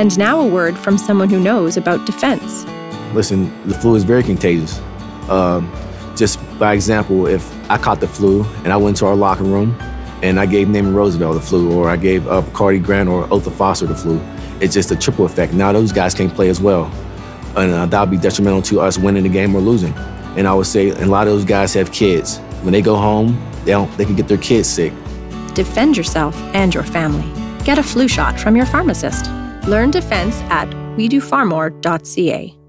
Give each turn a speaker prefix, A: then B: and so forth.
A: And now a word from someone who knows about defense.
B: Listen, the flu is very contagious. Um, just by example, if I caught the flu and I went to our locker room and I gave Naaman Roosevelt the flu, or I gave uh, Cardi Grant or Otha Foster the flu, it's just a triple effect. Now those guys can't play as well. And uh, that'll be detrimental to us winning the game or losing. And I would say a lot of those guys have kids. When they go home, they, don't, they can get their kids sick.
A: Defend yourself and your family. Get a flu shot from your pharmacist. Learn defense at wedofarmore.ca.